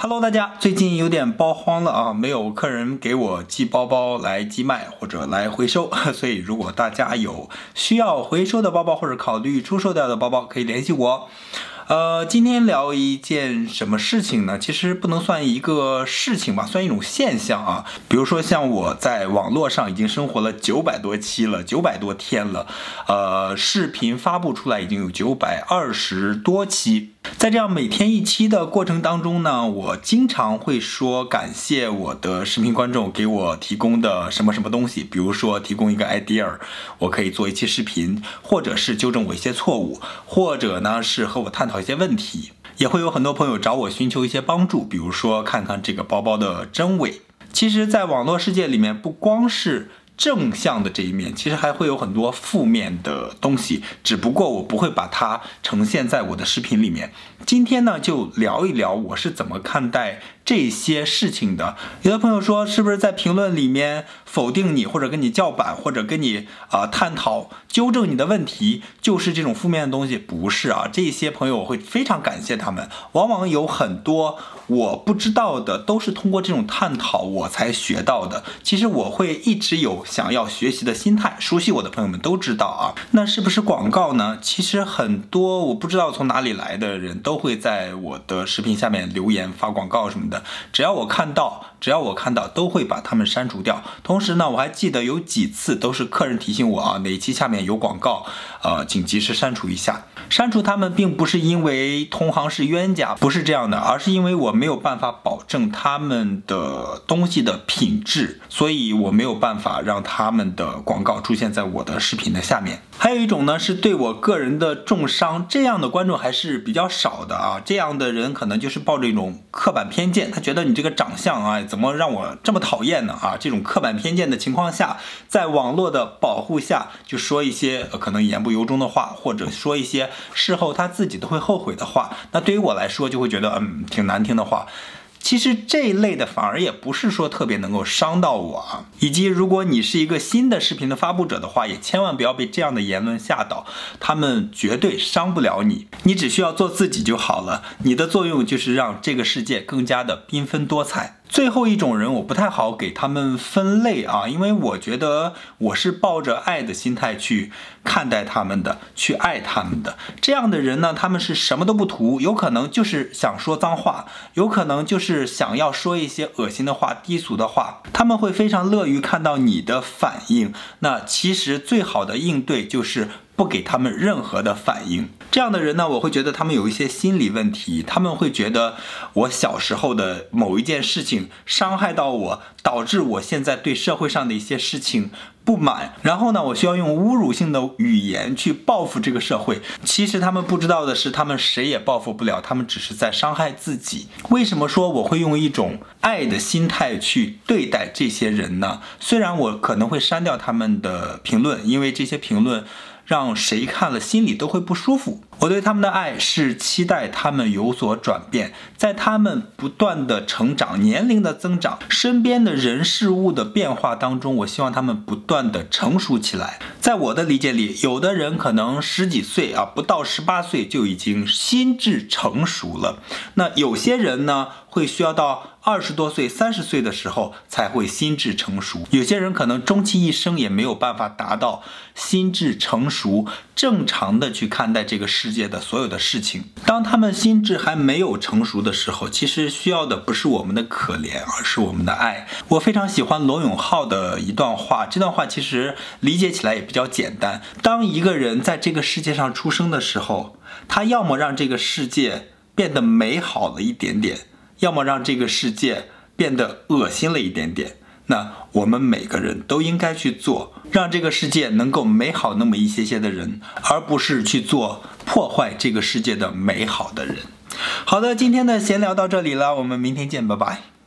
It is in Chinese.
Hello，大家，最近有点包荒了啊，没有客人给我寄包包来寄卖或者来回收，所以如果大家有需要回收的包包或者考虑出售掉的包包，可以联系我。呃，今天聊一件什么事情呢？其实不能算一个事情吧，算一种现象啊。比如说，像我在网络上已经生活了九百多期了，九百多天了，呃，视频发布出来已经有九百二十多期。在这样每天一期的过程当中呢，我经常会说感谢我的视频观众给我提供的什么什么东西，比如说提供一个 idea，我可以做一期视频，或者是纠正我一些错误，或者呢是和我探讨。一些问题，也会有很多朋友找我寻求一些帮助，比如说看看这个包包的真伪。其实，在网络世界里面，不光是正向的这一面，其实还会有很多负面的东西，只不过我不会把它呈现在我的视频里面。今天呢，就聊一聊我是怎么看待。这些事情的，有的朋友说，是不是在评论里面否定你，或者跟你叫板，或者跟你啊探讨、纠正你的问题，就是这种负面的东西？不是啊，这些朋友我会非常感谢他们。往往有很多我不知道的，都是通过这种探讨我才学到的。其实我会一直有想要学习的心态。熟悉我的朋友们都知道啊。那是不是广告呢？其实很多我不知道从哪里来的人都会在我的视频下面留言发广告什么的。只要我看到，只要我看到，都会把他们删除掉。同时呢，我还记得有几次都是客人提醒我啊，哪期下面有广告，呃，请及时删除一下。删除他们并不是因为同行是冤家，不是这样的，而是因为我没有办法保证他们的东西的品质，所以我没有办法让他们的广告出现在我的视频的下面。还有一种呢，是对我个人的重伤，这样的观众还是比较少的啊。这样的人可能就是抱着一种刻板偏见，他觉得你这个长相啊，怎么让我这么讨厌呢？啊，这种刻板偏见的情况下，在网络的保护下，就说一些可能言不由衷的话，或者说一些事后他自己都会后悔的话。那对于我来说，就会觉得嗯，挺难听的话。其实这一类的反而也不是说特别能够伤到我啊，以及如果你是一个新的视频的发布者的话，也千万不要被这样的言论吓到，他们绝对伤不了你，你只需要做自己就好了，你的作用就是让这个世界更加的缤纷多彩。最后一种人，我不太好给他们分类啊，因为我觉得我是抱着爱的心态去看待他们的，去爱他们的。这样的人呢，他们是什么都不图，有可能就是想说脏话，有可能就是想要说一些恶心的话、低俗的话，他们会非常乐于看到你的反应。那其实最好的应对就是。不给他们任何的反应，这样的人呢，我会觉得他们有一些心理问题，他们会觉得我小时候的某一件事情伤害到我，导致我现在对社会上的一些事情不满，然后呢，我需要用侮辱性的语言去报复这个社会。其实他们不知道的是，他们谁也报复不了，他们只是在伤害自己。为什么说我会用一种爱的心态去对待这些人呢？虽然我可能会删掉他们的评论，因为这些评论。让谁看了心里都会不舒服。我对他们的爱是期待他们有所转变，在他们不断的成长、年龄的增长、身边的人事物的变化当中，我希望他们不断的成熟起来。在我的理解里，有的人可能十几岁啊，不到十八岁就已经心智成熟了。那有些人呢，会需要到。二十多岁、三十岁的时候才会心智成熟，有些人可能终其一生也没有办法达到心智成熟，正常的去看待这个世世界的所有的事情。当他们心智还没有成熟的时候，其实需要的不是我们的可怜，而是我们的爱。我非常喜欢罗永浩的一段话，这段话其实理解起来也比较简单。当一个人在这个世界上出生的时候，他要么让这个世界变得美好了一点点。要么让这个世界变得恶心了一点点，那我们每个人都应该去做，让这个世界能够美好那么一些些的人，而不是去做破坏这个世界的美好的人。好的，今天的闲聊到这里了，我们明天见，拜拜。